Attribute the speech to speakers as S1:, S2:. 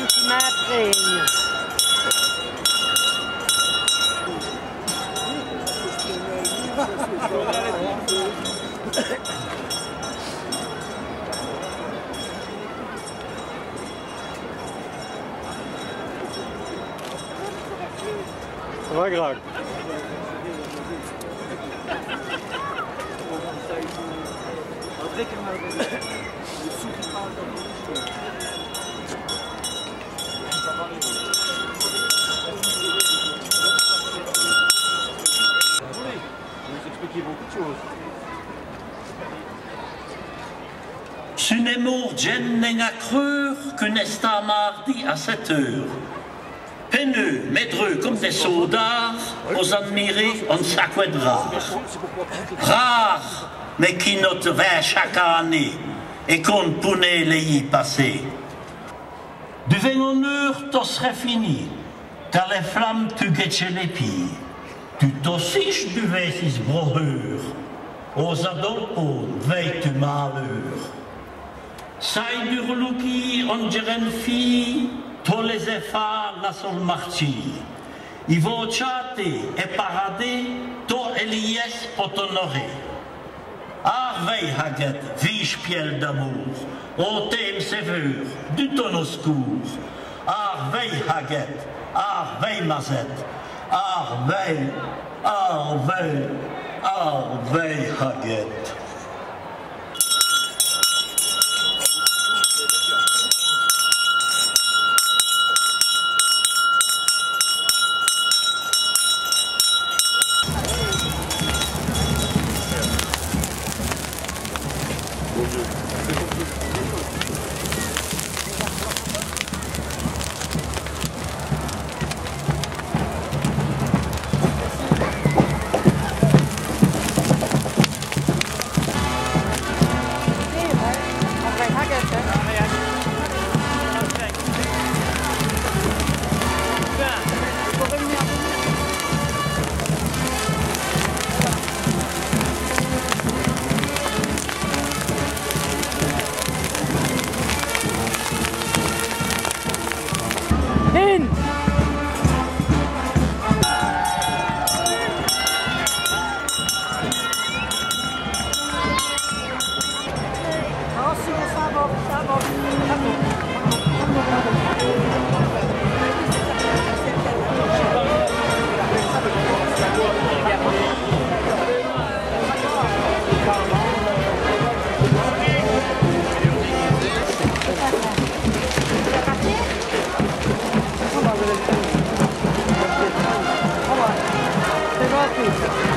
S1: de
S2: klimaatpremie. Waar raakt? Wat ik de. Jen a creur que nesta mardi à 7 heures. Penneux, maîtreux comme des soldats, aux admirés on sacred rare. Rare, mais qui note vers chaque année et qu'on pourrait les y passer. Devant honneur, tout serait fini, car les flammes tu guettes les pieds. Tu t'ossiches du vessis broheur, aux adolpons veille tu malheur. Sai du relouki, on dirait fille, tous les efforts la sont martyrs. Ils vont chanter et parader, toi Elias pour t'honorer. Arveille Haget, viche piel d'amour, au thème sévère, du ton au secours. Arveille Haget, Arveille Mazette, Arveille, Arveille, Arveille Haget.
S1: Thank you.